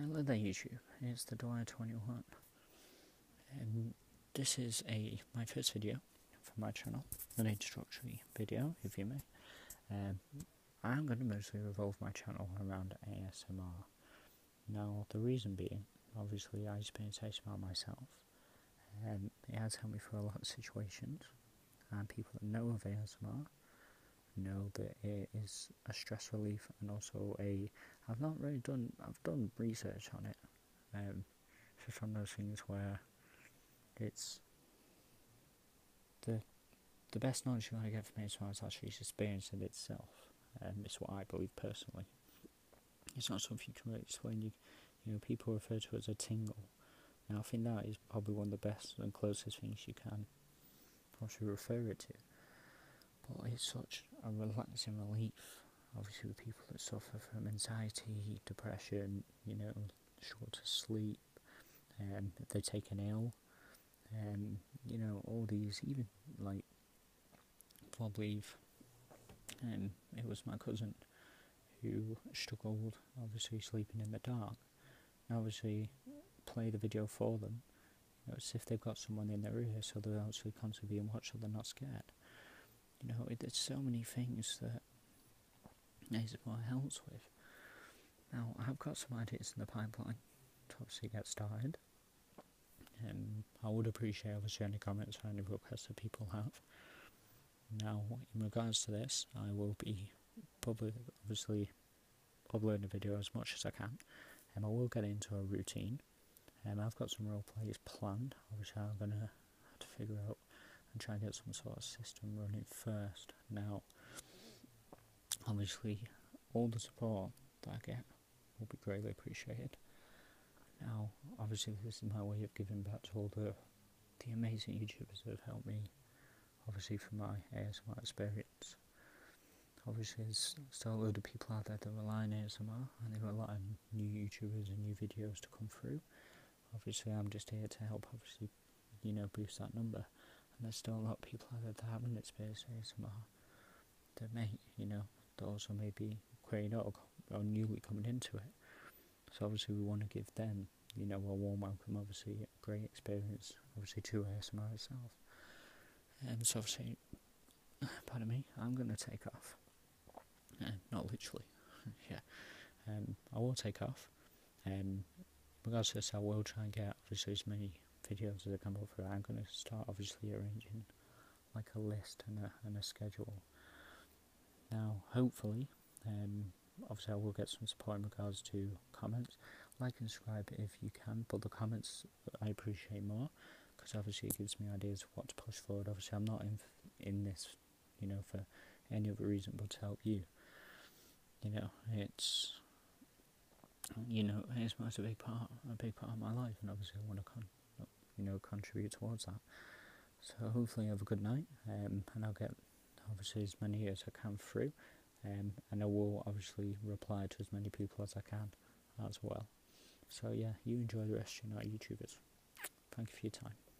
Hello there YouTube, it's the Dwyer21 and this is a my first video for my channel, an introductory video if you may. Um, I'm going to mostly revolve my channel around ASMR. Now the reason being, obviously I experience ASMR myself and it has helped me through a lot of situations and people that know of ASMR know that it is a stress relief and also a I've not really done I've done research on it. Um, it's just one of those things where it's the the best knowledge you're going to get from ASMR is actually experience it itself. Um, it's what I believe personally. It's not something you can really explain. You, you know, people refer to it as a tingle. Now, I think that is probably one of the best and closest things you can possibly refer it to but it's such a relaxing relief. Obviously, with people that suffer from anxiety, depression, you know, short of sleep, um, if they take an ill, um, you know, all these, even like, I believe um, it was my cousin who struggled, obviously, sleeping in the dark. And obviously, play the video for them. It's if they've got someone in their ear, so they're actually constantly being watched, so they're not scared. You know, it, there's so many things that ASMR helps with. Now, I've got some ideas in the pipeline to obviously get started. Um, I would appreciate obviously any comments or any requests that people have. Now, in regards to this, I will be probably obviously uploading a video as much as I can. And um, I will get into a routine. Um, I've got some role plays planned. Obviously, I'm gonna have to figure out and try and get some sort of system running first. Now, obviously, all the support that I get will be greatly appreciated. Now, obviously, this is my way of giving back to all the the amazing YouTubers that have helped me, obviously, from my ASMR experience. Obviously, there's still a load of people out there that rely on ASMR, and there are a lot of new YouTubers and new videos to come through. Obviously, I'm just here to help, obviously, you know, boost that number there's still a lot of people out there that haven't experienced ASMR that may, you know, that also may be creating or, or newly coming into it. So obviously we want to give them, you know, a warm welcome, obviously a great experience, obviously to ASMR itself. And so obviously, pardon me, I'm going to take off. Uh, not literally, yeah. Um, I will take off. Um, to this, I will try and get obviously as many videos as I come over, I'm going to start obviously arranging like a list and a, and a schedule. Now, hopefully, um, obviously I will get some support in regards to comments. Like and subscribe if you can, but the comments I appreciate more because obviously it gives me ideas of what to push forward. Obviously, I'm not in in this, you know, for any other reason but to help you. You know, it's you know, it's, it's a big part, a big part of my life, and obviously I want to con you know contribute towards that. So hopefully have a good night, um, and I'll get obviously as many as I can through, um, and I will obviously reply to as many people as I can as well. So yeah, you enjoy the rest of your night, YouTubers. Thank you for your time.